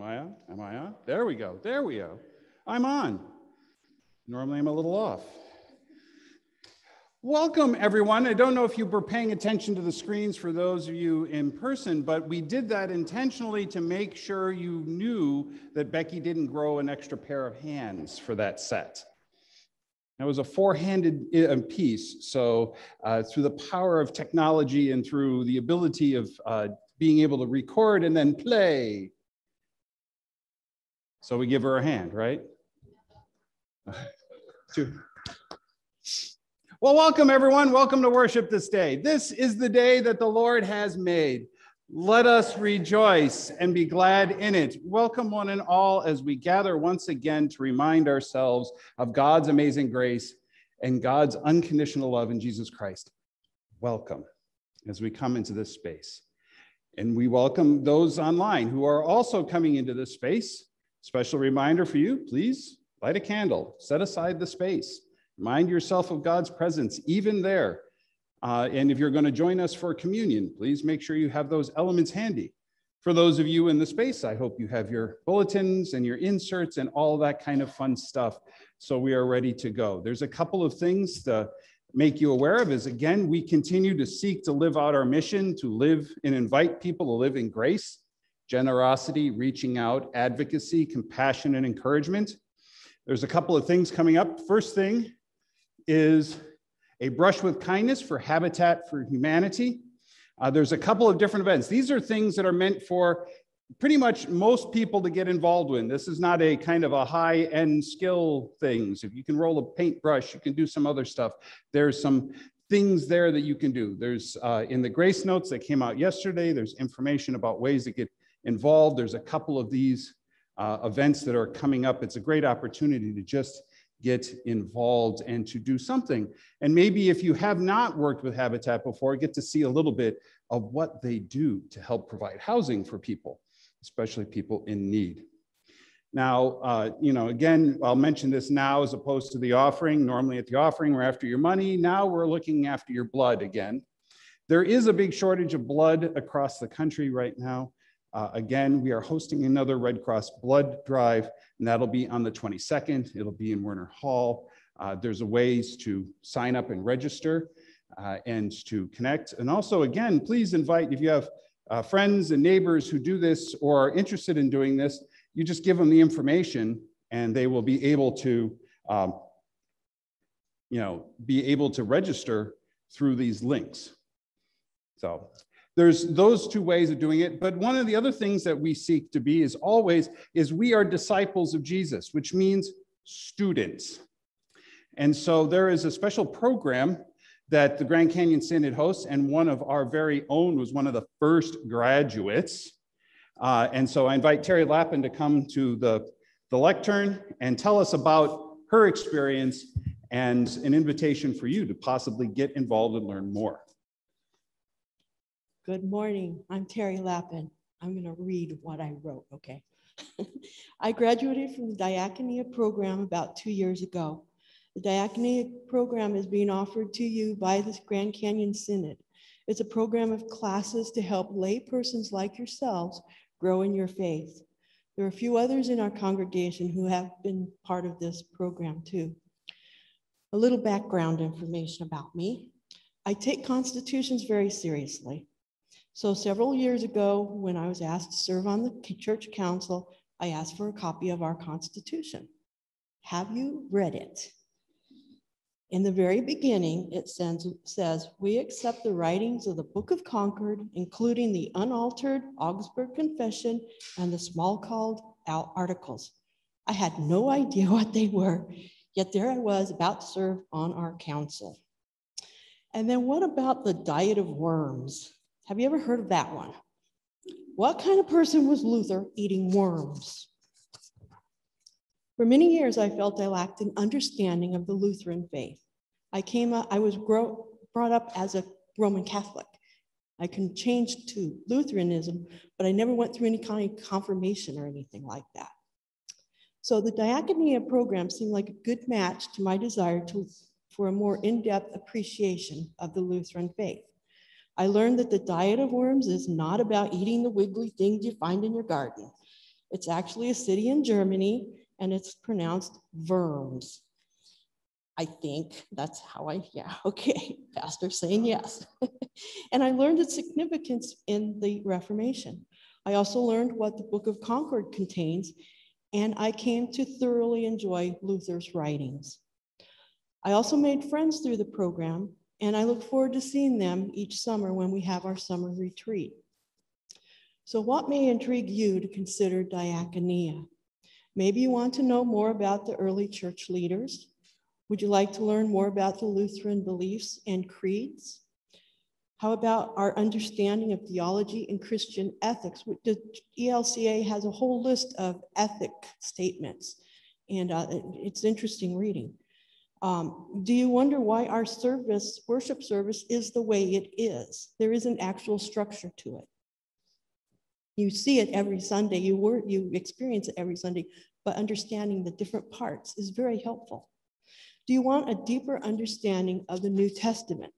Am I on? Am I on? There we go. There we go. I'm on. Normally I'm a little off. Welcome, everyone. I don't know if you were paying attention to the screens for those of you in person, but we did that intentionally to make sure you knew that Becky didn't grow an extra pair of hands for that set. That was a four-handed uh, piece. So uh, through the power of technology and through the ability of uh, being able to record and then play. So we give her a hand, right? Well, welcome everyone. Welcome to worship this day. This is the day that the Lord has made. Let us rejoice and be glad in it. Welcome one and all as we gather once again to remind ourselves of God's amazing grace and God's unconditional love in Jesus Christ. Welcome as we come into this space. And we welcome those online who are also coming into this space. Special reminder for you please light a candle, set aside the space Remind yourself of God's presence, even there. Uh, and if you're going to join us for communion, please make sure you have those elements handy. For those of you in the space, I hope you have your bulletins and your inserts and all that kind of fun stuff. So we are ready to go. There's a couple of things to make you aware of is again, we continue to seek to live out our mission, to live and invite people to live in grace, generosity, reaching out, advocacy, compassion, and encouragement. There's a couple of things coming up. First thing is a brush with kindness for Habitat for Humanity. Uh, there's a couple of different events. These are things that are meant for pretty much most people to get involved in. This is not a kind of a high end skill things. If you can roll a paintbrush, you can do some other stuff. There's some things there that you can do. There's uh, in the grace notes that came out yesterday, there's information about ways to get involved. There's a couple of these uh, events that are coming up. It's a great opportunity to just get involved and to do something. And maybe if you have not worked with Habitat before, get to see a little bit of what they do to help provide housing for people, especially people in need. Now, uh, you know, again, I'll mention this now as opposed to the offering. Normally at the offering, we're after your money. Now we're looking after your blood again. There is a big shortage of blood across the country right now. Uh, again, we are hosting another Red Cross blood drive, and that'll be on the 22nd. It'll be in Werner Hall. Uh, there's a ways to sign up and register uh, and to connect. And also, again, please invite, if you have uh, friends and neighbors who do this or are interested in doing this, you just give them the information and they will be able to, um, you know, be able to register through these links. So there's those two ways of doing it but one of the other things that we seek to be is always is we are disciples of jesus which means students. And so there is a special program that the grand canyon synod hosts and one of our very own was one of the first graduates. Uh, and so i invite terry lappin to come to the, the lectern and tell us about her experience and an invitation for you to possibly get involved and learn more Good morning. I'm Terry Lappin. I'm going to read what I wrote, okay? I graduated from the Diaconia program about two years ago. The Diaconia program is being offered to you by the Grand Canyon Synod. It's a program of classes to help lay persons like yourselves grow in your faith. There are a few others in our congregation who have been part of this program too. A little background information about me. I take constitutions very seriously. So several years ago, when I was asked to serve on the church council, I asked for a copy of our Constitution. Have you read it? In the very beginning, it says, says, We accept the writings of the Book of Concord, including the unaltered Augsburg Confession and the Smalcald articles. I had no idea what they were, yet there I was about to serve on our council. And then what about the diet of worms? Have you ever heard of that one? What kind of person was Luther eating worms? For many years, I felt I lacked an understanding of the Lutheran faith. I came up, I was grow, brought up as a Roman Catholic. I can change to Lutheranism, but I never went through any kind of confirmation or anything like that. So the Diaconia program seemed like a good match to my desire to, for a more in-depth appreciation of the Lutheran faith. I learned that the diet of worms is not about eating the wiggly things you find in your garden. It's actually a city in Germany and it's pronounced Worms. I think that's how I, yeah, okay, pastor saying yes. and I learned its significance in the Reformation. I also learned what the Book of Concord contains, and I came to thoroughly enjoy Luther's writings. I also made friends through the program, and I look forward to seeing them each summer when we have our summer retreat. So, what may intrigue you to consider diaconia? Maybe you want to know more about the early church leaders. Would you like to learn more about the Lutheran beliefs and creeds? How about our understanding of theology and Christian ethics? The ELCA has a whole list of ethic statements, and uh, it's interesting reading. Um, do you wonder why our service, worship service, is the way it is? There is an actual structure to it. You see it every Sunday, you, wor- you experience it every Sunday, but understanding the different parts is very helpful. Do you want a deeper understanding of the New Testament?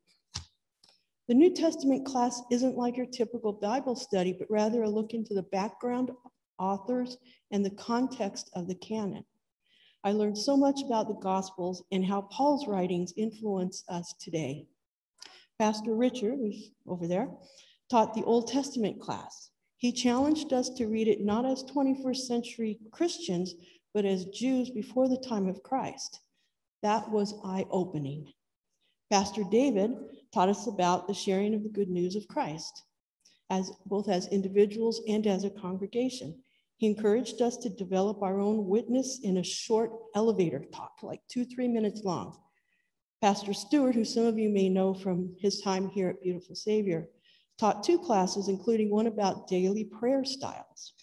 The New Testament class isn't like your typical Bible study, but rather a look into the background, authors, and the context of the canon. I learned so much about the Gospels and how Paul's writings influence us today. Pastor Richard, who's over there, taught the Old Testament class. He challenged us to read it not as 21st century Christians, but as Jews before the time of Christ. That was eye opening. Pastor David taught us about the sharing of the good news of Christ, as both as individuals and as a congregation. He encouraged us to develop our own witness in a short elevator talk, like two, three minutes long. Pastor Stewart, who some of you may know from his time here at Beautiful Savior, taught two classes, including one about daily prayer styles.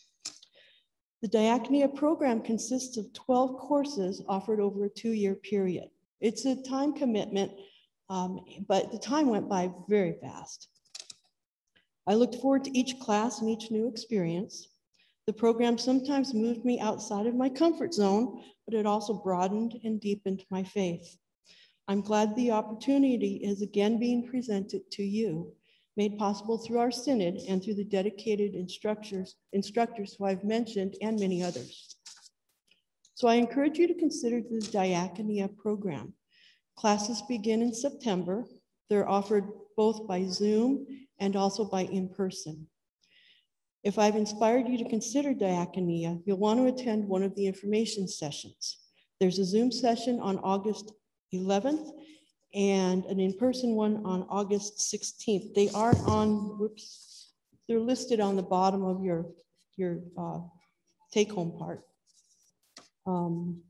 The Diaconia program consists of 12 courses offered over a two year period. It's a time commitment um, but the time went by very fast. I looked forward to each class and each new experience. The program sometimes moved me outside of my comfort zone, but it also broadened and deepened my faith. I'm glad the opportunity is again being presented to you, made possible through our synod and through the dedicated instructors, instructors who I've mentioned and many others. So I encourage you to consider the Diaconia program. Classes begin in September. They're offered both by Zoom and also by in person. If I've inspired you to consider diaconia, you'll want to attend one of the information sessions. There's a Zoom session on August 11th and an in-person one on August 16th. They are on, whoops, they're listed on the bottom of your, your uh, take-home part. Um,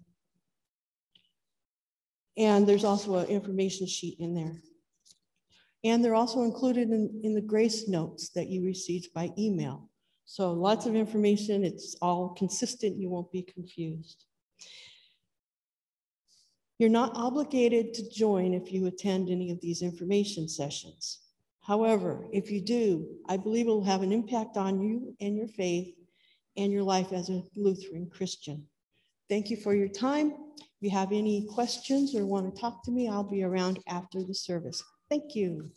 and there's also an information sheet in there. And they're also included in, in the grace notes that you received by email. So lots of information. It's all consistent. You won't be confused. You're not obligated to join if you attend any of these information sessions. However, if you do, I believe it will have an impact on you and your faith and your life as a Lutheran Christian. Thank you for your time. If you have any questions or want to talk to me, I'll be around after the service. Thank you.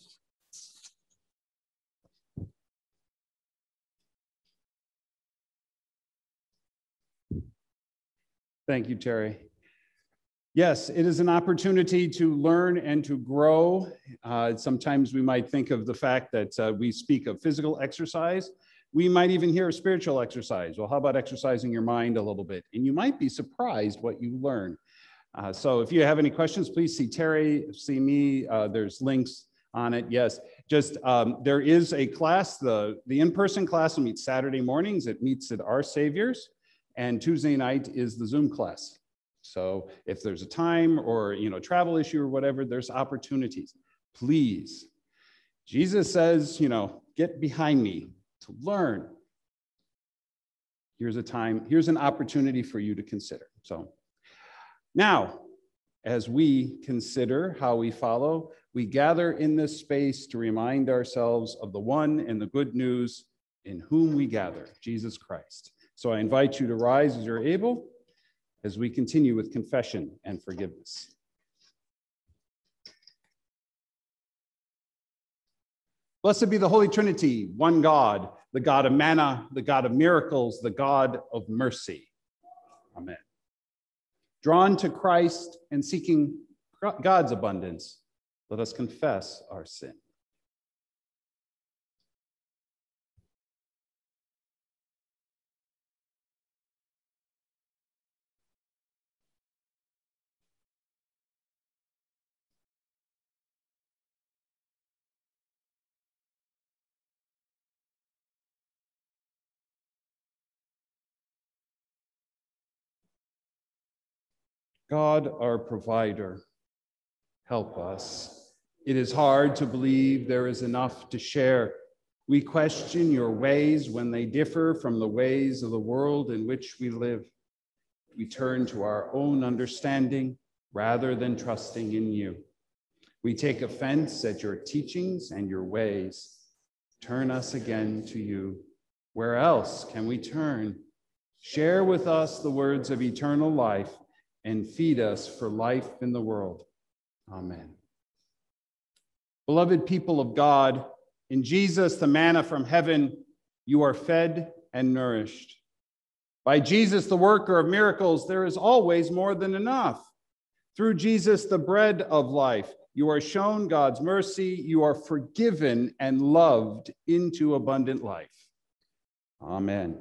Thank you, Terry. Yes, it is an opportunity to learn and to grow. Uh, sometimes we might think of the fact that uh, we speak of physical exercise. We might even hear spiritual exercise. Well, how about exercising your mind a little bit? And you might be surprised what you learn. Uh, so if you have any questions, please see Terry, see me. Uh, there's links on it. Yes, just um, there is a class. The, the in-person class will meet Saturday mornings. It meets at Our Saviors. And Tuesday night is the Zoom class. So if there's a time or you know travel issue or whatever, there's opportunities. Please. Jesus says, you know, get behind me to learn. Here's a time, here's an opportunity for you to consider. So now, as we consider how we follow, we gather in this space to remind ourselves of the one and the good news in whom we gather, Jesus Christ. So I invite you to rise as you're able as we continue with confession and forgiveness. Blessed be the Holy Trinity, one God, the God of manna, the God of miracles, the God of mercy. Amen. Drawn to Christ and seeking God's abundance, let us confess our sin. God, our provider, help us. It is hard to believe there is enough to share. We question your ways when they differ from the ways of the world in which we live. We turn to our own understanding rather than trusting in you. We take offense at your teachings and your ways. Turn us again to you. Where else can we turn? Share with us the words of eternal life and feed us for life in the world. Amen. Beloved people of God, in Jesus, the manna from heaven, you are fed and nourished. By Jesus, the worker of miracles, there is always more than enough. Through Jesus, the bread of life, you are shown God's mercy, you are forgiven and loved into abundant life. Amen.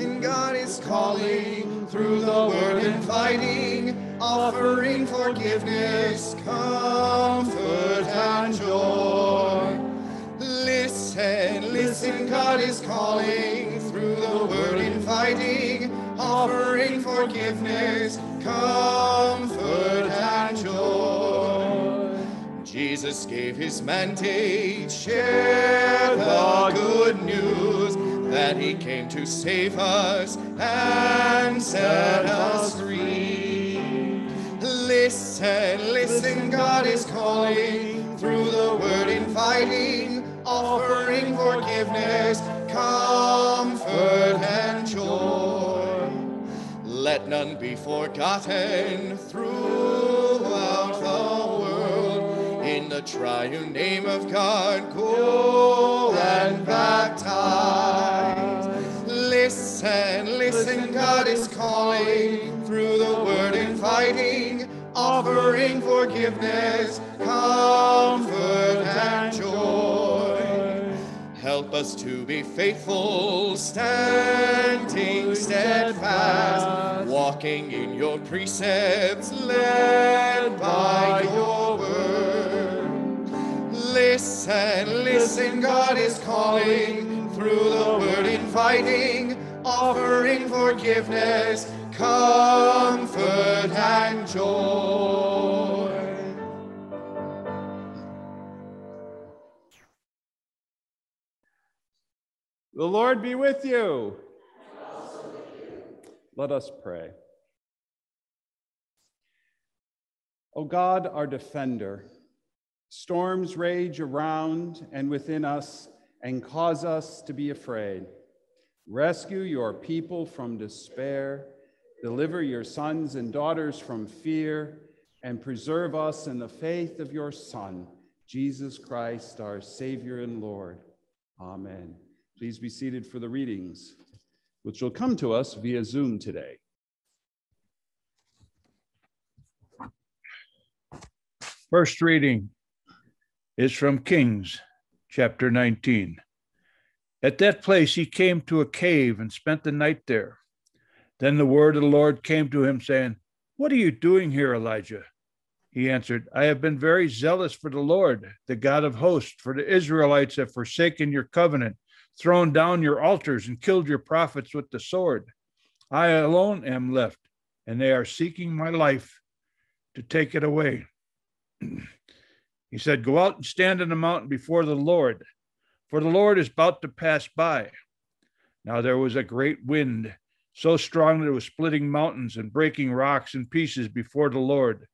listen, God is calling through the word inviting, offering forgiveness, comfort, and joy. Listen, listen, God is calling through the word inviting, offering forgiveness, comfort, and joy. Jesus gave his mandate, share the good news that he came to save us and set us free. Listen, listen, God is calling through the word inviting, offering forgiveness, comfort, and joy. Let none be forgotten throughout the world. In the triune name of God, go and baptize. Listen, listen, God is calling through the word inviting, offering forgiveness, comfort, and joy. Help us to be faithful, standing steadfast, walking in your precepts, led by your word. Listen, listen, God is calling through the word inviting, offering forgiveness, comfort, and joy. The Lord be with you. Let us pray. O God, our defender, storms rage around and within us and cause us to be afraid. Rescue your people from despair, deliver your sons and daughters from fear, and preserve us in the faith of your Son, Jesus Christ, our Savior and Lord. Amen. Please be seated for the readings, which will come to us via Zoom today. First reading is from Kings chapter 19. At that place he came to a cave and spent the night there. Then the word of the Lord came to him, saying, What are you doing here, Elijah? He answered, I have been very zealous for the Lord, the God of hosts, for the Israelites have forsaken your covenant, thrown down your altars, and killed your prophets with the sword. I alone am left, and they are seeking my life to take it away. he said, Go out and stand on the mountain before the Lord for the Lord is about to pass by. Now there was a great wind, so strong that it was splitting mountains and breaking rocks in pieces before the Lord.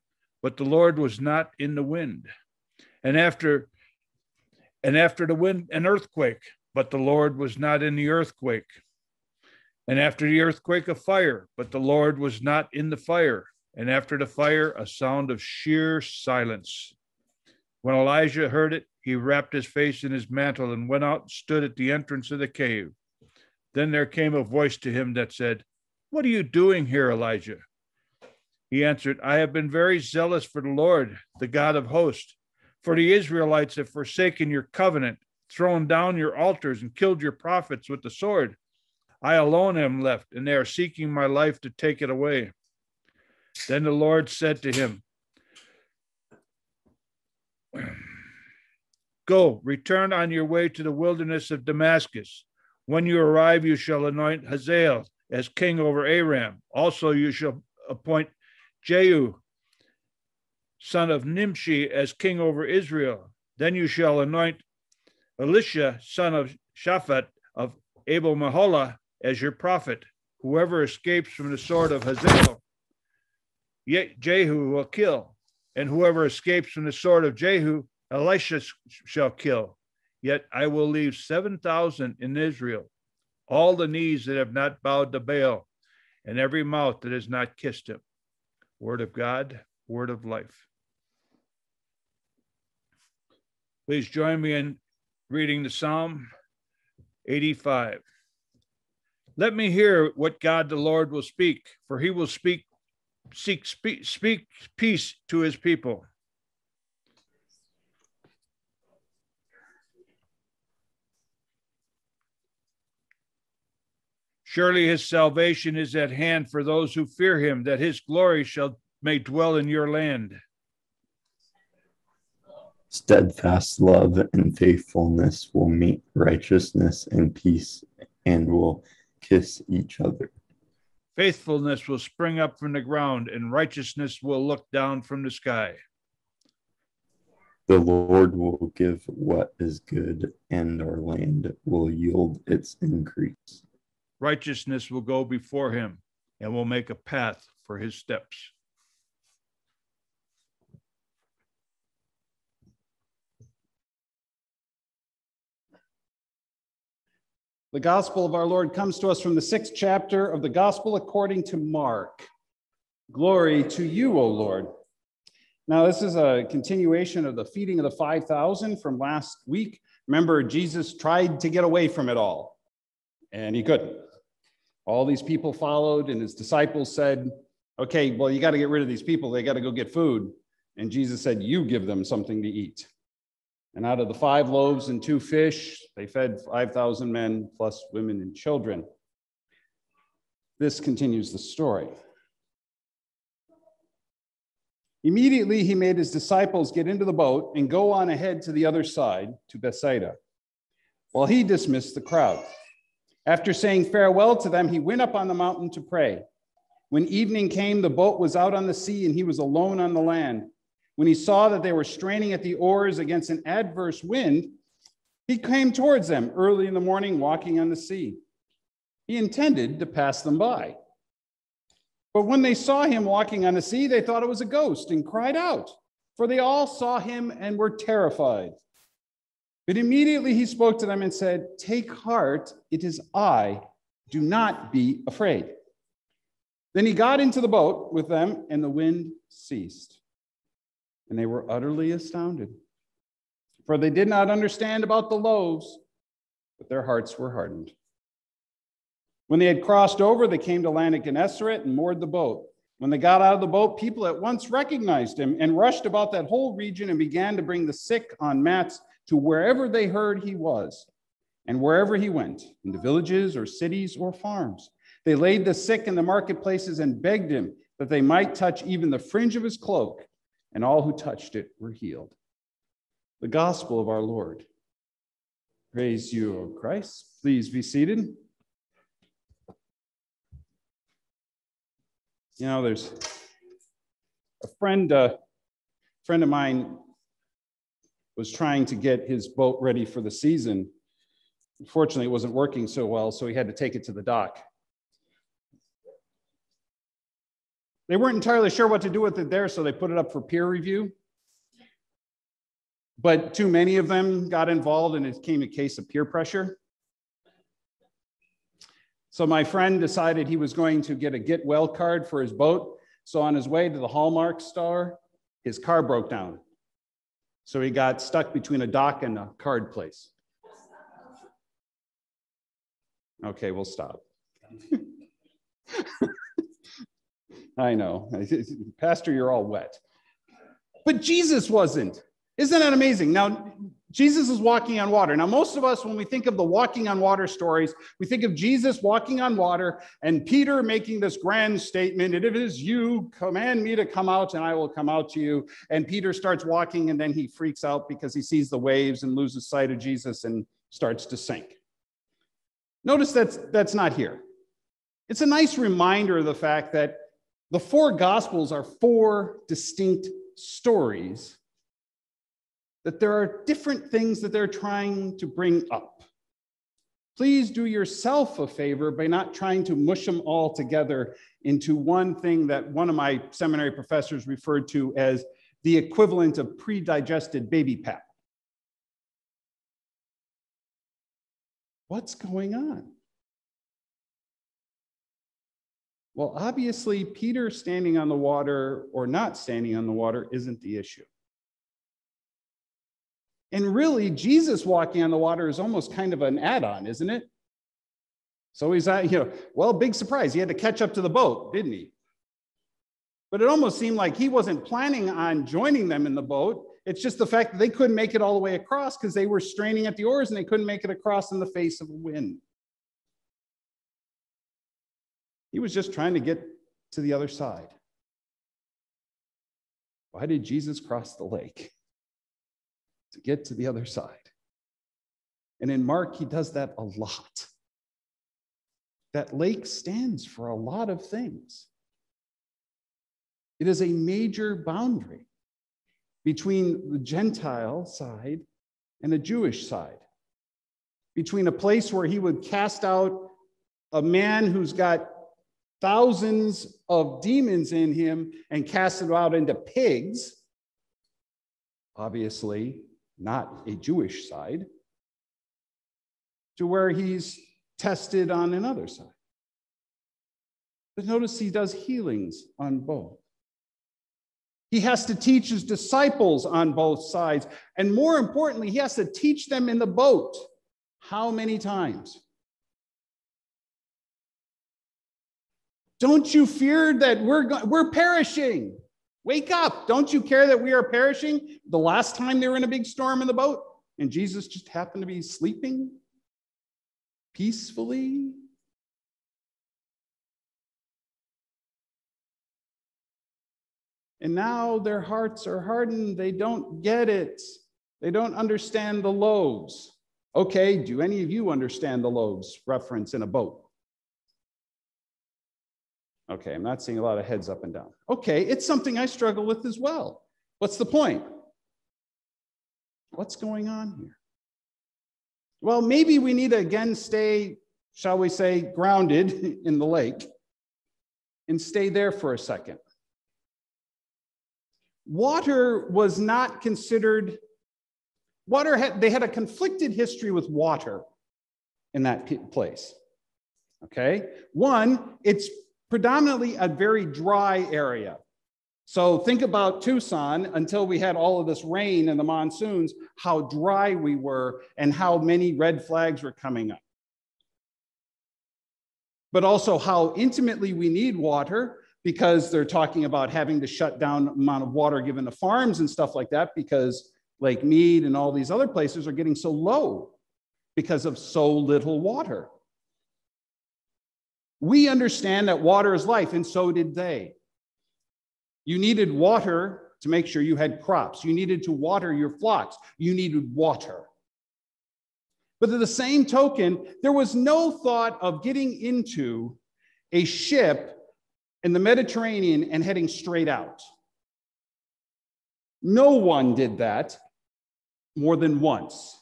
But the Lord was not in the wind. And after and after the wind, an earthquake, but the Lord was not in the earthquake. And after the earthquake, a fire, but the Lord was not in the fire. And after the fire, a sound of sheer silence. When Elijah heard it, he wrapped his face in his mantle and went out and stood at the entrance of the cave. Then there came a voice to him that said, What are you doing here, Elijah? He answered, I have been very zealous for the Lord, the God of hosts. For the Israelites have forsaken your covenant, thrown down your altars, and killed your prophets with the sword. I alone am left, and they are seeking my life to take it away. Then the Lord said to him, Go, return on your way to the wilderness of Damascus. When you arrive, you shall anoint Hazael as king over Aram. Also, you shall appoint Jehu, son of Nimshi, as king over Israel. Then you shall anoint Elisha, son of Shaphat of Abel Meholah, as your prophet. Whoever escapes from the sword of Hazael, Jehu will kill. And whoever escapes from the sword of Jehu, Elisha shall kill. Yet I will leave 7,000 in Israel, all the knees that have not bowed to Baal, and every mouth that has not kissed him. Word of God, word of life. Please join me in reading the Psalm 85. Let me hear what God the Lord will speak, for he will speak, seek, speak, speak peace to his people. Surely his salvation is at hand for those who fear him, that his glory shall may dwell in your land. Steadfast love and faithfulness will meet righteousness and peace and will kiss each other. Faithfulness will spring up from the ground, and righteousness will look down from the sky. The Lord will give what is good, and our land will yield its increase. Righteousness will go before him, and will make a path for his steps. The gospel of our Lord comes to us from the sixth chapter of the gospel according to Mark. Glory to you, O Lord. Now, this is a continuation of the feeding of the 5,000 from last week. Remember, Jesus tried to get away from it all, and he couldn't. All these people followed, and his disciples said, Okay, well, you got to get rid of these people. They got to go get food. And Jesus said, You give them something to eat. And out of the five loaves and two fish, they fed 5,000 men plus women and children. This continues the story. Immediately, he made his disciples get into the boat and go on ahead to the other side, to Bethsaida, while he dismissed the crowd. After saying farewell to them, he went up on the mountain to pray. When evening came, the boat was out on the sea, and he was alone on the land. When he saw that they were straining at the oars against an adverse wind, he came towards them early in the morning, walking on the sea. He intended to pass them by. But when they saw him walking on the sea, they thought it was a ghost and cried out, for they all saw him and were terrified. But immediately he spoke to them and said, Take heart, it is I. Do not be afraid. Then he got into the boat with them, and the wind ceased and they were utterly astounded. For they did not understand about the loaves, but their hearts were hardened. When they had crossed over, they came to land at Gennesaret and moored the boat. When they got out of the boat, people at once recognized him and rushed about that whole region and began to bring the sick on mats to wherever they heard he was. And wherever he went, in the villages or cities or farms, they laid the sick in the marketplaces and begged him that they might touch even the fringe of his cloak and all who touched it were healed. The gospel of our Lord. Praise you, O Christ. Please be seated. You know, there's a friend, uh, friend of mine was trying to get his boat ready for the season, Unfortunately, it wasn't working so well, so he had to take it to the dock. They weren't entirely sure what to do with it there, so they put it up for peer review. But too many of them got involved, and it became a case of peer pressure. So my friend decided he was going to get a get well card for his boat. So on his way to the Hallmark store, his car broke down. So he got stuck between a dock and a card place. Okay, we'll stop. I know. Pastor, you're all wet. But Jesus wasn't. Isn't that amazing? Now, Jesus is walking on water. Now, most of us, when we think of the walking on water stories, we think of Jesus walking on water and Peter making this grand statement, if it is you, command me to come out and I will come out to you. And Peter starts walking and then he freaks out because he sees the waves and loses sight of Jesus and starts to sink. Notice that's, that's not here. It's a nice reminder of the fact that the four gospels are four distinct stories that there are different things that they're trying to bring up. Please do yourself a favor by not trying to mush them all together into one thing that one of my seminary professors referred to as the equivalent of pre-digested baby pap. What's going on? Well, obviously, Peter standing on the water or not standing on the water isn't the issue. And really, Jesus walking on the water is almost kind of an add on, isn't it? So he's at, you know, well, big surprise. He had to catch up to the boat, didn't he? But it almost seemed like he wasn't planning on joining them in the boat. It's just the fact that they couldn't make it all the way across because they were straining at the oars and they couldn't make it across in the face of the wind. He was just trying to get to the other side. Why did Jesus cross the lake? To get to the other side. And in Mark, he does that a lot. That lake stands for a lot of things. It is a major boundary between the Gentile side and the Jewish side, between a place where he would cast out a man who's got thousands of demons in him and cast it out into pigs, obviously, not a Jewish side, to where he's tested on another side. But notice he does healings on both. He has to teach his disciples on both sides. And more importantly, he has to teach them in the boat. How many times? Don't you fear that we're, we're perishing? Wake up. Don't you care that we are perishing? The last time they were in a big storm in the boat and Jesus just happened to be sleeping peacefully. And now their hearts are hardened. They don't get it. They don't understand the loaves. Okay, do any of you understand the loaves reference in a boat? Okay, I'm not seeing a lot of heads up and down. Okay, it's something I struggle with as well. What's the point? What's going on here? Well, maybe we need to again stay, shall we say, grounded in the lake and stay there for a second. Water was not considered, water had, they had a conflicted history with water in that place. Okay, one, it's predominantly a very dry area. So think about Tucson until we had all of this rain and the monsoons, how dry we were and how many red flags were coming up. But also how intimately we need water because they're talking about having to shut down amount of water given to farms and stuff like that because Lake Mead and all these other places are getting so low because of so little water. We understand that water is life, and so did they. You needed water to make sure you had crops. You needed to water your flocks. You needed water. But to the same token, there was no thought of getting into a ship in the Mediterranean and heading straight out. No one did that more than once.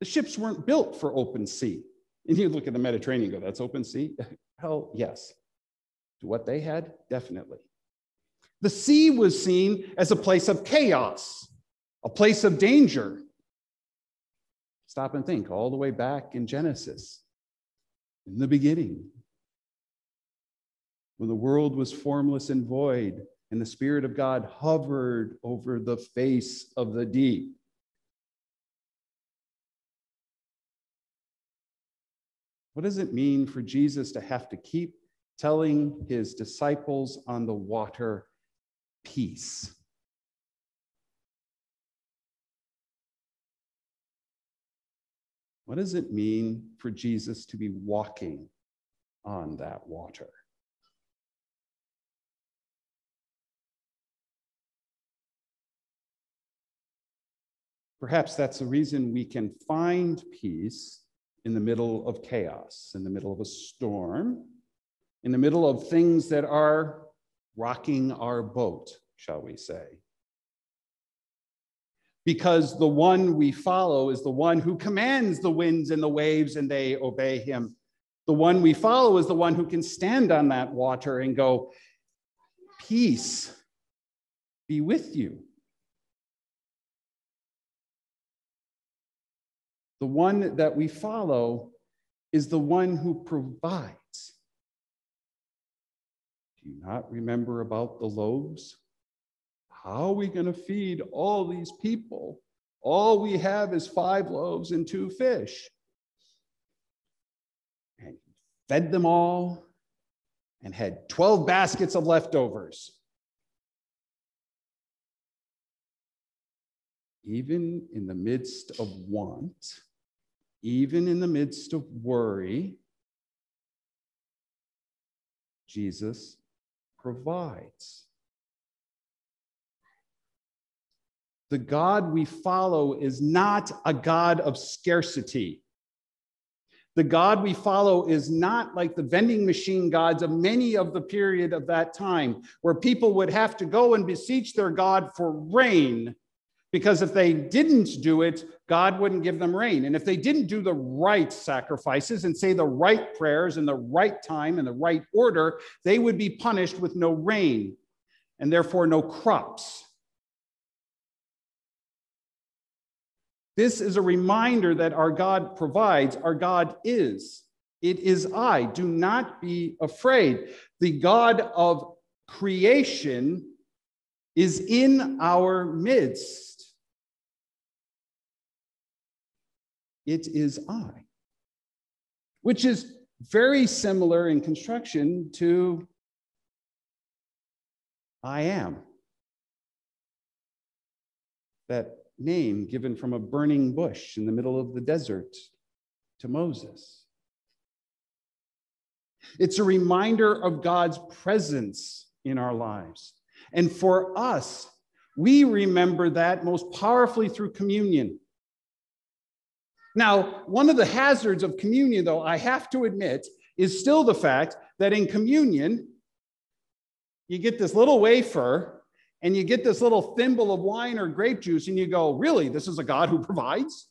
The ships weren't built for open sea. And you look at the Mediterranean go, that's open sea? Hell, yes. To what they had, definitely. The sea was seen as a place of chaos, a place of danger. Stop and think all the way back in Genesis, in the beginning, when the world was formless and void, and the Spirit of God hovered over the face of the deep. What does it mean for Jesus to have to keep telling his disciples on the water, peace? What does it mean for Jesus to be walking on that water? Perhaps that's the reason we can find peace in the middle of chaos, in the middle of a storm, in the middle of things that are rocking our boat, shall we say. Because the one we follow is the one who commands the winds and the waves and they obey him. The one we follow is the one who can stand on that water and go, Peace be with you. The one that we follow is the one who provides. Do you not remember about the loaves? How are we going to feed all these people? All we have is five loaves and two fish. And fed them all and had 12 baskets of leftovers. Even in the midst of want, even in the midst of worry, Jesus provides. The God we follow is not a God of scarcity. The God we follow is not like the vending machine gods of many of the period of that time, where people would have to go and beseech their God for rain because if they didn't do it, God wouldn't give them rain. And if they didn't do the right sacrifices and say the right prayers in the right time and the right order, they would be punished with no rain and therefore no crops. This is a reminder that our God provides, our God is. It is I. Do not be afraid. The God of creation is in our midst. It is I, which is very similar in construction to I am. That name given from a burning bush in the middle of the desert to Moses. It's a reminder of God's presence in our lives. And for us, we remember that most powerfully through communion. Now, one of the hazards of communion, though, I have to admit, is still the fact that in communion, you get this little wafer and you get this little thimble of wine or grape juice, and you go, Really, this is a God who provides?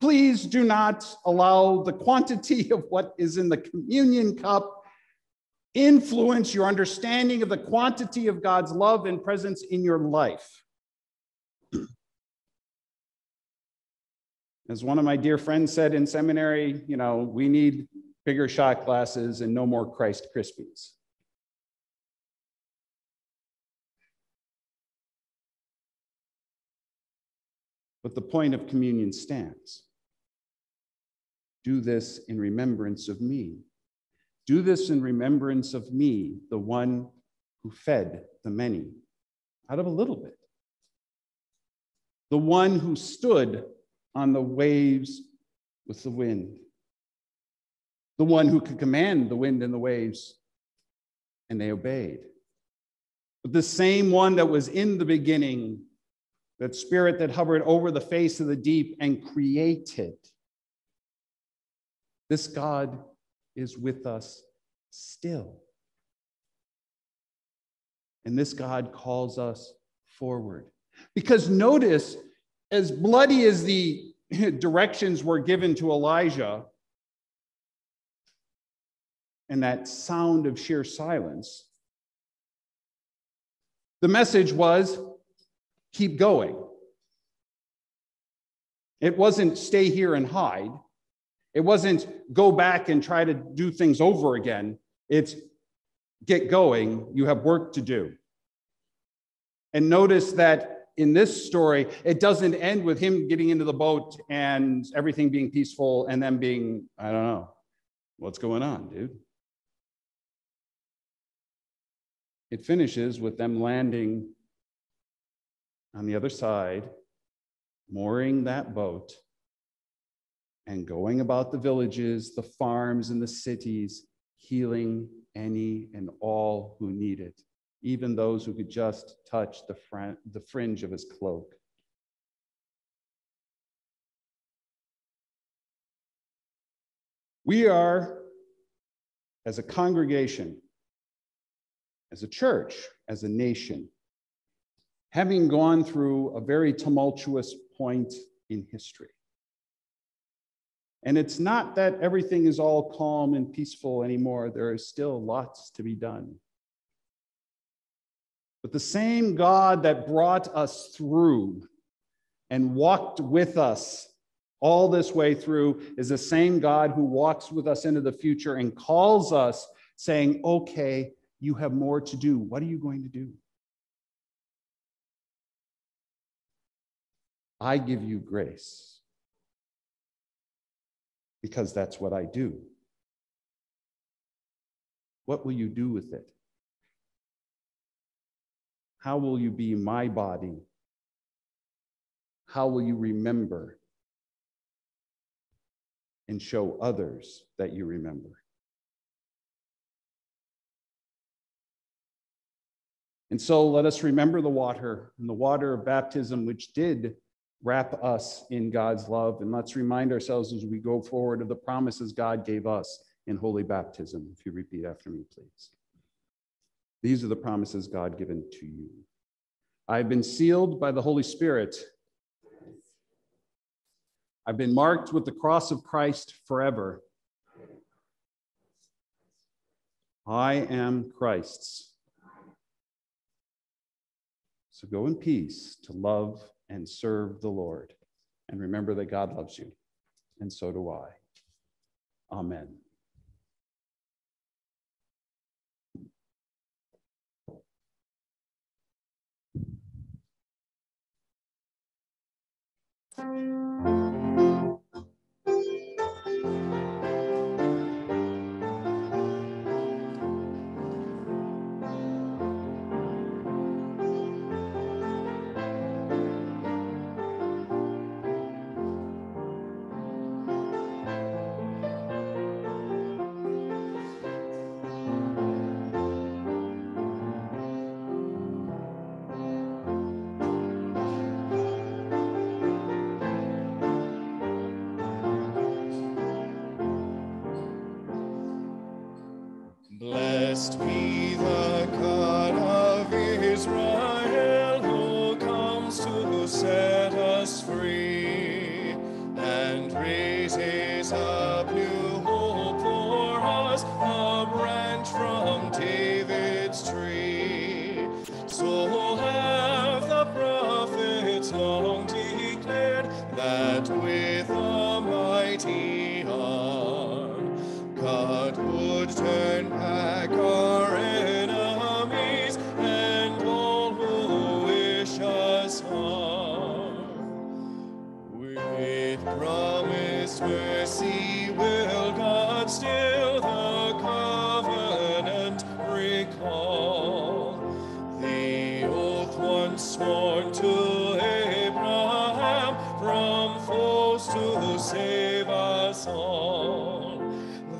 Please do not allow the quantity of what is in the communion cup influence your understanding of the quantity of God's love and presence in your life. As one of my dear friends said in seminary, you know, we need bigger shot glasses and no more Christ Krispies. But the point of communion stands. Do this in remembrance of me. Do this in remembrance of me, the one who fed the many out of a little bit, the one who stood on the waves with the wind. The one who could command the wind and the waves, and they obeyed. But the same one that was in the beginning, that spirit that hovered over the face of the deep and created. This God is with us still. And this God calls us forward. Because notice as bloody as the directions were given to Elijah, and that sound of sheer silence, the message was keep going. It wasn't stay here and hide. It wasn't go back and try to do things over again. It's get going. You have work to do. And notice that in this story, it doesn't end with him getting into the boat and everything being peaceful and then being, I don't know, what's going on, dude? It finishes with them landing on the other side, mooring that boat, and going about the villages, the farms, and the cities, healing any and all who need it, even those who could just touch the, fr- the fringe of his cloak. We are, as a congregation, as a church, as a nation, having gone through a very tumultuous point in history. And it's not that everything is all calm and peaceful anymore. There is still lots to be done. But the same God that brought us through and walked with us all this way through is the same God who walks with us into the future and calls us, saying, Okay, you have more to do. What are you going to do? I give you grace because that's what I do. What will you do with it? How will you be my body? How will you remember and show others that you remember? And so let us remember the water and the water of baptism, which did wrap us in God's love. And let's remind ourselves as we go forward of the promises God gave us in holy baptism. If you repeat after me, please. These are the promises God given to you. I've been sealed by the Holy Spirit. I've been marked with the cross of Christ forever. I am Christ's. So go in peace to love and serve the Lord. And remember that God loves you, and so do I. Amen. Música Be from foes to save us all,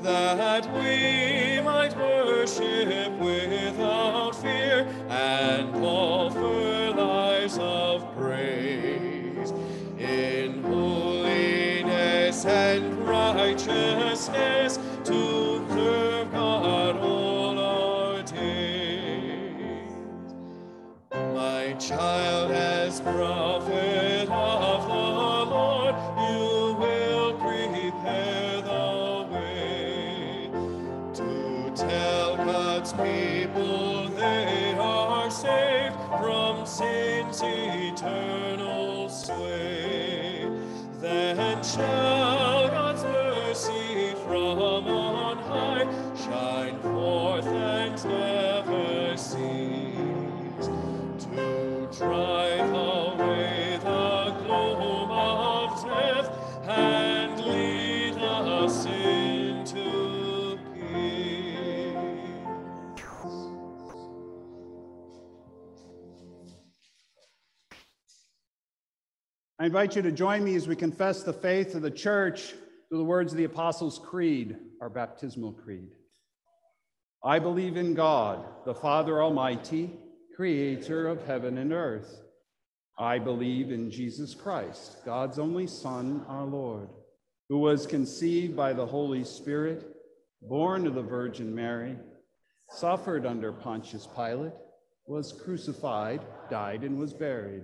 that we might worship without fear and offer lives of praise in holiness and righteousness to serve God all our days. My child, has prophet Then invite you to join me as we confess the faith of the church through the words of the Apostles' Creed, our baptismal creed. I believe in God, the Father Almighty, creator of heaven and earth. I believe in Jesus Christ, God's only Son, our Lord, who was conceived by the Holy Spirit, born of the Virgin Mary, suffered under Pontius Pilate, was crucified, died, and was buried.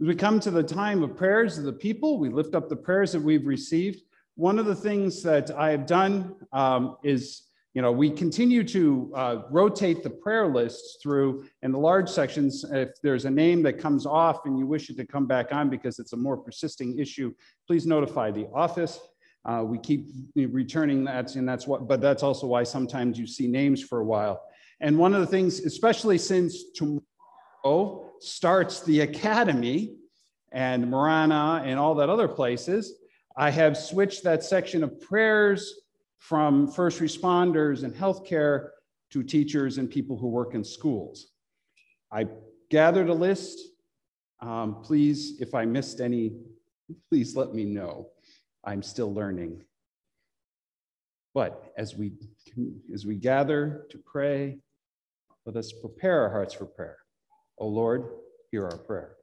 As we come to the time of prayers of the people, we lift up the prayers that we've received. One of the things that I have done um, is, you know, we continue to uh, rotate the prayer lists through in the large sections. If there's a name that comes off and you wish it to come back on because it's a more persisting issue, please notify the office. Uh, we keep returning that, and that's what, but that's also why sometimes you see names for a while. And one of the things, especially since tomorrow starts the academy and Marana and all that other places, I have switched that section of prayers from first responders and healthcare to teachers and people who work in schools. I gathered a list. Um, please, if I missed any, please let me know. I'm still learning. But as we as we gather to pray, let us prepare our hearts for prayer. O Lord, hear our prayer.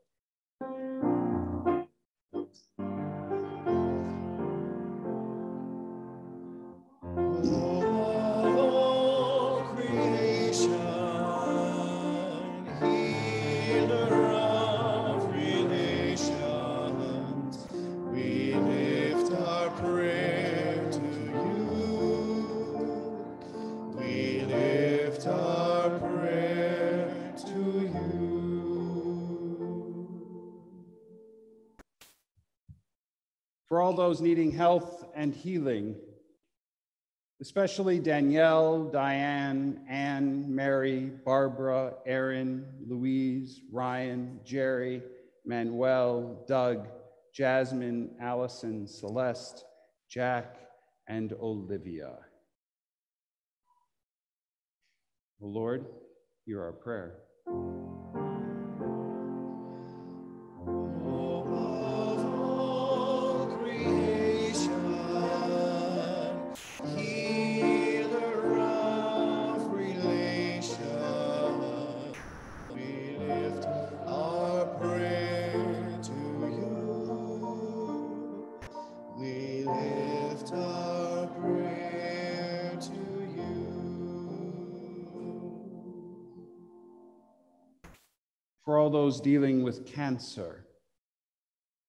Those needing health and healing, especially Danielle, Diane, Anne, Mary, Barbara, Erin, Louise, Ryan, Jerry, Manuel, Doug, Jasmine, Allison, Celeste, Jack, and Olivia. O Lord, hear our prayer. All those dealing with cancer,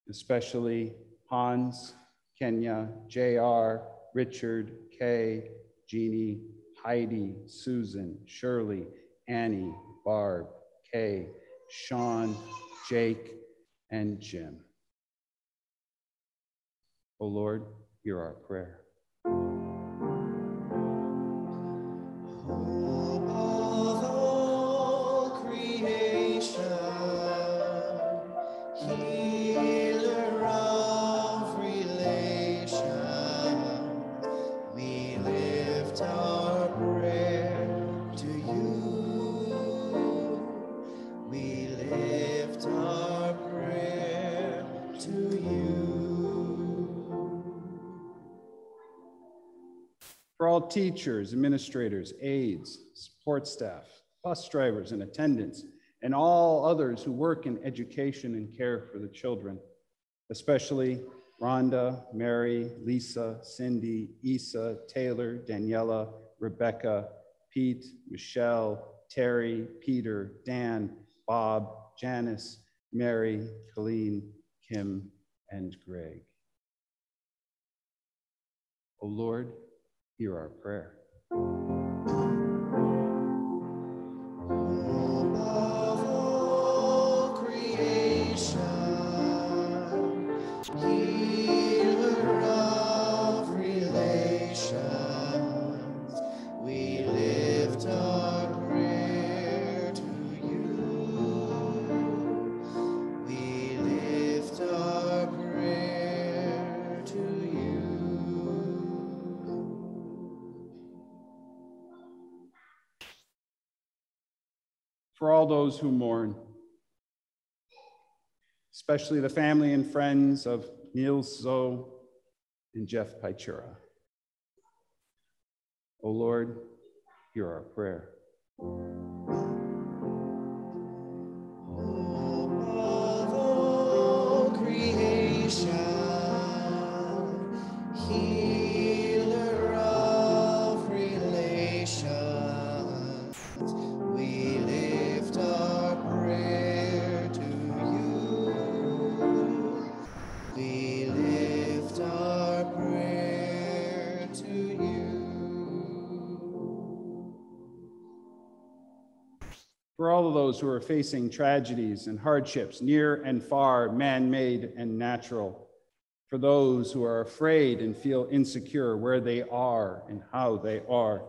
especially Hans, Kenya, JR, Richard, Kay, Jeannie, Heidi, Susan, Shirley, Annie, Barb, Kay, Sean, Jake, and Jim. O Lord, hear our prayer. Teachers, administrators, aides, support staff, bus drivers and attendants, and all others who work in education and care for the children, especially Rhonda, Mary, Lisa, Cindy, Isa, Taylor, Daniela, Rebecca, Pete, Michelle, Terry, Peter, Dan, Bob, Janice, Mary, Colleen, Kim, and Greg. O Lord, hear our prayer. Above all creation, those who mourn, especially the family and friends of Niels Zoe and Jeff Pichura. O Lord, hear our prayer. All creation, those who are facing tragedies and hardships, near and far, man made and natural. For those who are afraid and feel insecure where they are and how they are,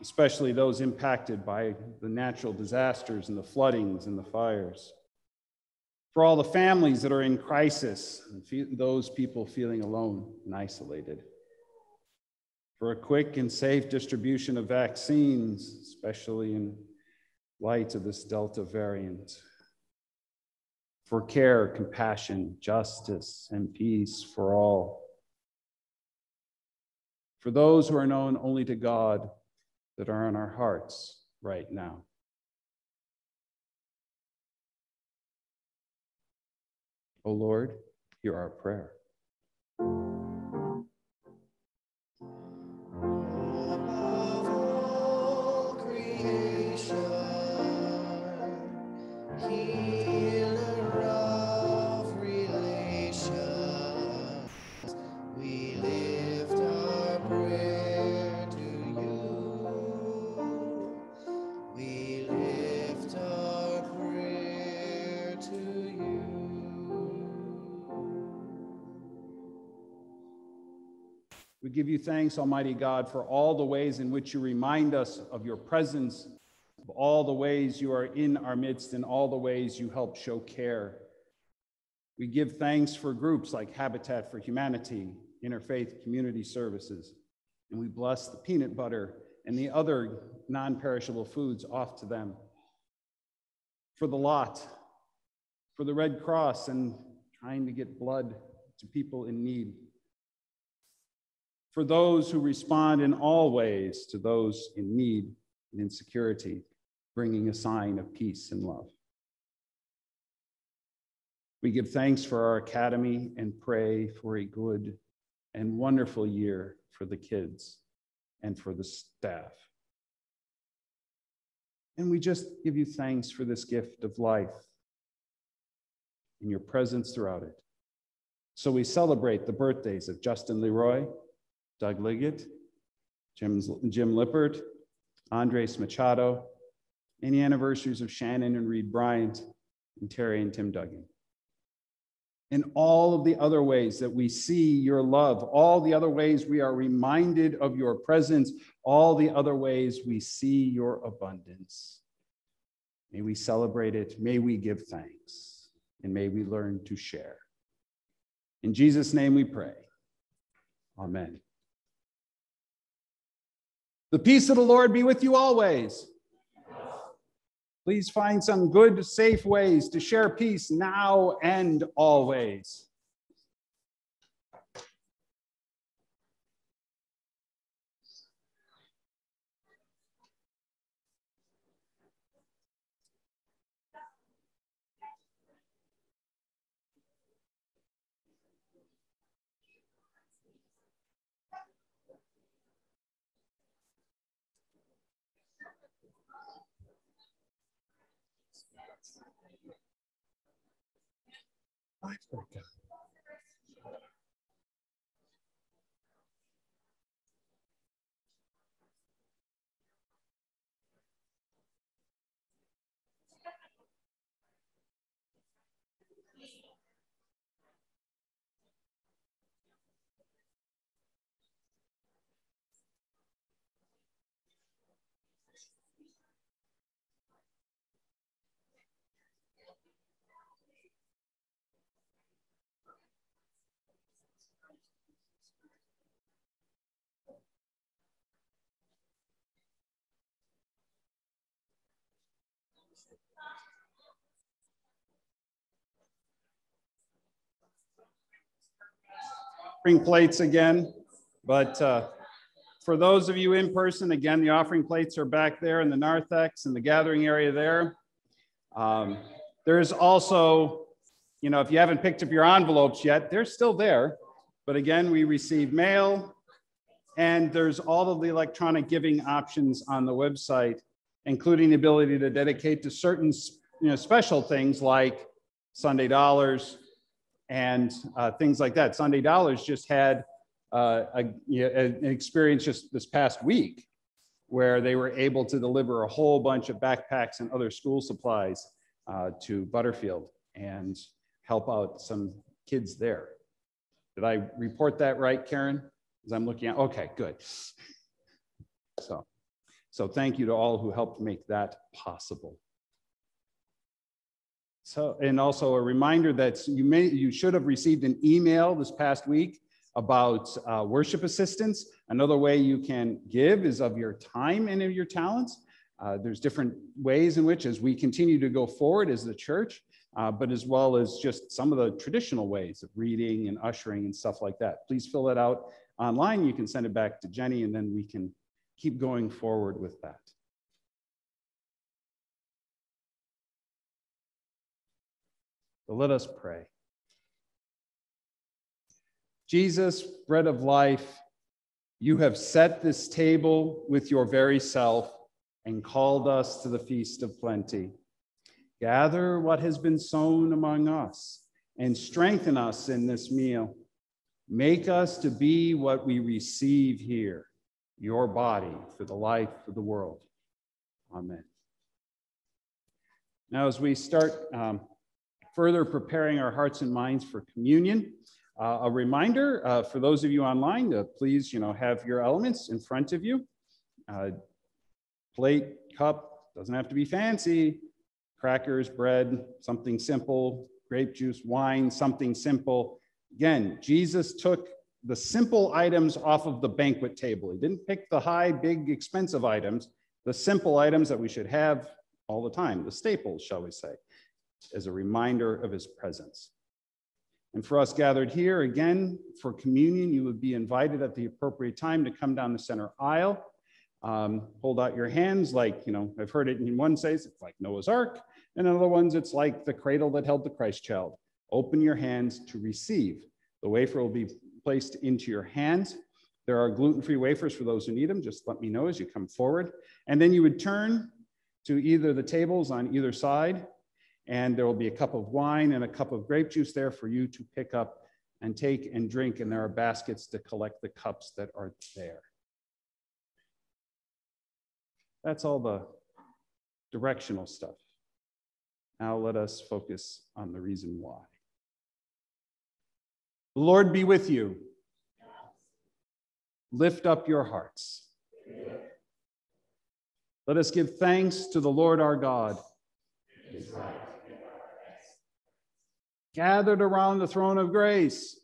especially those impacted by the natural disasters and the floodings and the fires. For all the families that are in crisis and those people feeling alone and isolated. For a quick and safe distribution of vaccines, especially in light of this Delta variant. For care, compassion, justice, and peace for all. For those who are known only to God that are in our hearts right now. O Lord, hear our prayer. All creation, give you thanks, Almighty God, for all the ways in which you remind us of your presence, of all the ways you are in our midst, and all the ways you help show care. We give thanks for groups like Habitat for Humanity, Interfaith Community Services, and we bless the peanut butter and the other non perishable foods off to them. For the lot, for the Red Cross and trying to get blood to people in need for those who respond in all ways to those in need and insecurity, bringing a sign of peace and love. We give thanks for our academy and pray for a good and wonderful year for the kids and for the staff. And we just give you thanks for this gift of life and your presence throughout it. So we celebrate the birthdays of Justin Leroy, Doug Liggett, Jim, Jim Lippert, Andres Machado, and the anniversaries of Shannon and Reed Bryant, and Terry and Tim Duggan. In all of the other ways that we see your love, all the other ways we are reminded of your presence, all the other ways we see your abundance. May we celebrate it, may we give thanks, and may we learn to share. In Jesus' name we pray. Amen. The peace of the Lord be with you always. Please find some good, safe ways to share peace now and always. I forgot. Offering plates again, but uh, for those of you in person, again, the offering plates are back there in the narthex and the gathering area there. Um, there's also, you know, if you haven't picked up your envelopes yet, they're still there. But again, we receive mail, and there's all of the electronic giving options on the website, including the ability to dedicate to certain, you know, special things like Sunday dollars, and uh, things like that. Sunday Dollars just had uh, a, an experience just this past week where they were able to deliver a whole bunch of backpacks and other school supplies uh, to Butterfield and help out some kids there. Did I report that right, Karen? As I'm looking at, okay, good. So, so thank you to all who helped make that possible. So, and also a reminder that you may, you should have received an email this past week about uh, worship assistance. Another way you can give is of your time and of your talents. Uh, there's different ways in which, as we continue to go forward as the church, uh, but as well as just some of the traditional ways of reading and ushering and stuff like that. Please fill it out online. You can send it back to Jenny, and then we can keep going forward with that. So let us pray. Jesus, bread of life, you have set this table with your very self and called us to the feast of plenty. Gather what has been sown among us and strengthen us in this meal. Make us to be what we receive here, your body for the life of the world. Amen. Now, as we start um, further preparing our hearts and minds for communion. Uh, a reminder uh, for those of you online to please, you know, have your elements in front of you. Uh, plate, cup, doesn't have to be fancy. Crackers, bread, something simple. Grape juice, wine, something simple. Again, Jesus took the simple items off of the banquet table. He didn't pick the high, big, expensive items, the simple items that we should have all the time, the staples, shall we say as a reminder of his presence. And for us gathered here, again, for communion, you would be invited at the appropriate time to come down the center aisle. Um, hold out your hands like, you know, I've heard it in one says it's like Noah's Ark, and in other ones, it's like the cradle that held the Christ child. Open your hands to receive. The wafer will be placed into your hands. There are gluten free wafers for those who need them. Just let me know as you come forward. And then you would turn to either the tables on either side and there will be a cup of wine and a cup of grape juice there for you to pick up and take and drink. And there are baskets to collect the cups that are there. That's all the directional stuff. Now let us focus on the reason why. The Lord be with you. Lift up your hearts. Let us give thanks to the Lord our God gathered around the throne of grace,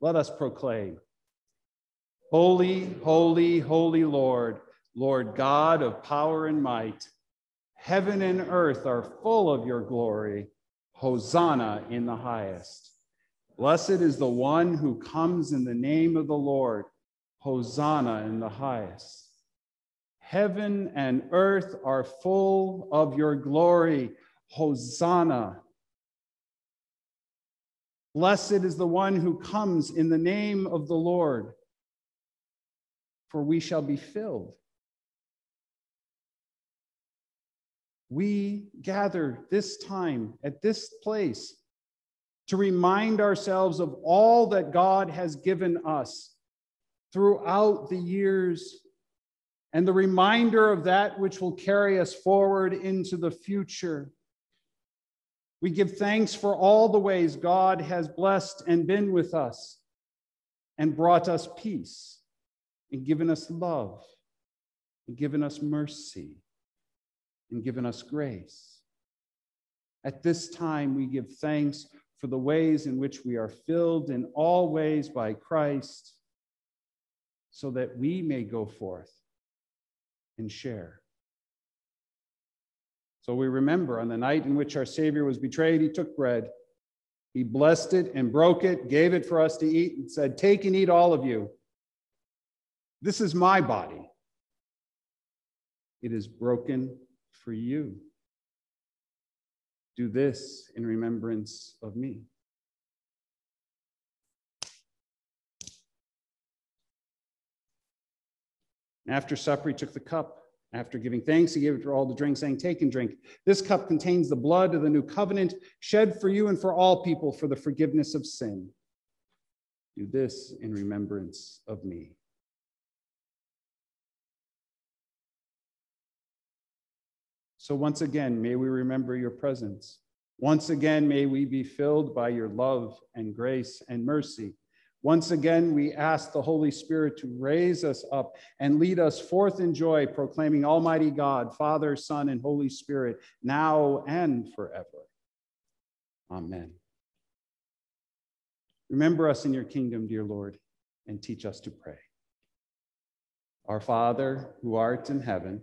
let us proclaim Holy, holy, holy Lord, Lord God of power and might. Heaven and earth are full of your glory. Hosanna in the highest. Blessed is the one who comes in the name of the Lord. Hosanna in the highest. Heaven and earth are full of your glory. Hosanna Blessed is the one who comes in the name of the Lord, for we shall be filled. we gather this time at this place to remind ourselves of all that God has given us throughout the years and the reminder of that which will carry us forward into the future. We give thanks for all the ways God has blessed and been with us and brought us peace and given us love and given us mercy and given us grace. At this time, we give thanks for the ways in which we are filled in all ways by Christ, so that we may go forth and share. So we remember on the night in which our Savior was betrayed, he took bread, he blessed it and broke it, gave it for us to eat, and said, Take and eat, all of you. This is my body. It is broken for you. Do this in remembrance of me. After supper, he took the cup. After giving thanks, he gave it to all to drink, saying, Take and drink. This cup contains the blood of the new covenant, shed for you and for all people for the forgiveness of sin. Do this in remembrance of me. So once again, may we remember your presence. Once again, may we be filled by your love and grace and mercy. Once again, we ask the Holy Spirit to raise us up and lead us forth in joy, proclaiming Almighty God, Father, Son, and Holy Spirit, now and forever. Amen. Remember us in your kingdom, dear Lord, and teach us to pray. Our Father, who art in heaven,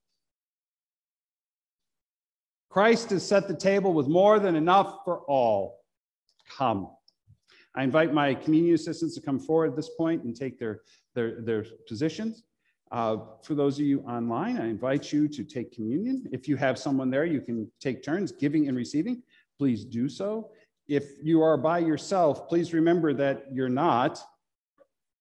Christ has set the table with more than enough for all. Come. I invite my communion assistants to come forward at this point and take their, their, their positions. Uh, for those of you online, I invite you to take communion. If you have someone there, you can take turns giving and receiving. Please do so. If you are by yourself, please remember that you're not.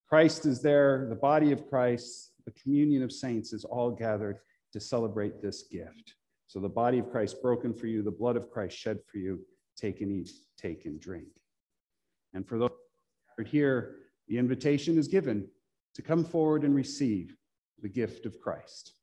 Christ is there, the body of Christ, the communion of saints is all gathered to celebrate this gift. So the body of Christ broken for you, the blood of Christ shed for you. Take and eat, take and drink. And for those here, the invitation is given to come forward and receive the gift of Christ.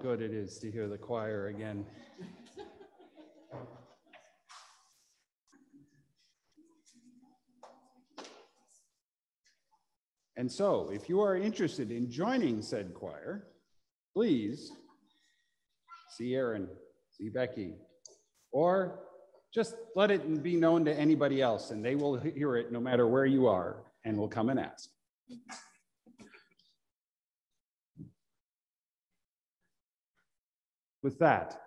Good it is to hear the choir again. And so, if you are interested in joining said choir, please see Aaron, see Becky, or just let it be known to anybody else, and they will hear it no matter where you are and will come and ask. That,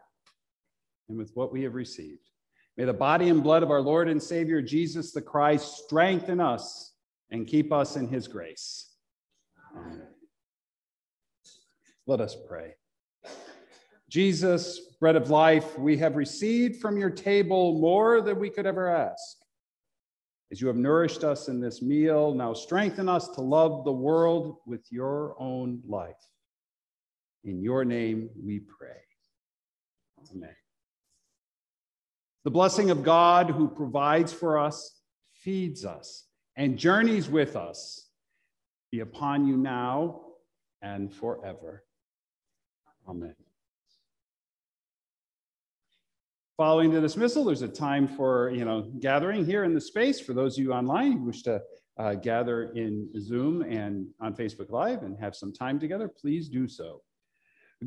and with what we have received, may the body and blood of our Lord and Savior Jesus the Christ strengthen us and keep us in his grace. Amen. Let us pray. Jesus, bread of life, we have received from your table more than we could ever ask. As you have nourished us in this meal, now strengthen us to love the world with your own life. In your name we pray. Amen. The blessing of God who provides for us, feeds us, and journeys with us be upon you now and forever. Amen. Following the dismissal, there's a time for you know gathering here in the space for those of you online who wish to uh, gather in Zoom and on Facebook Live and have some time together. Please do so.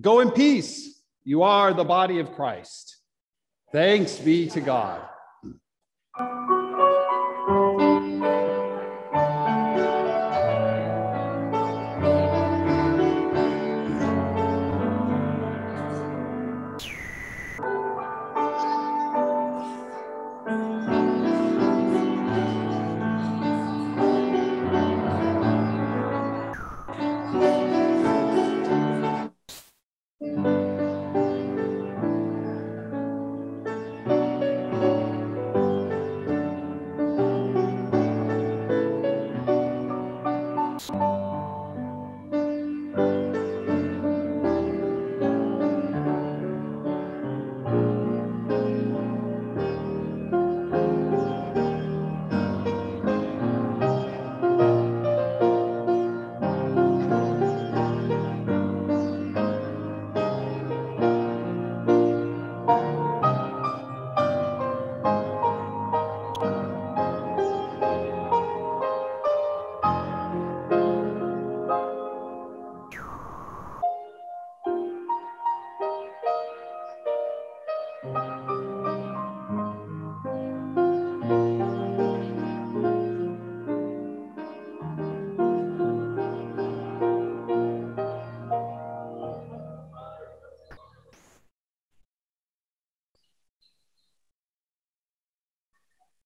Go in peace. You are the body of Christ. Thanks be to God.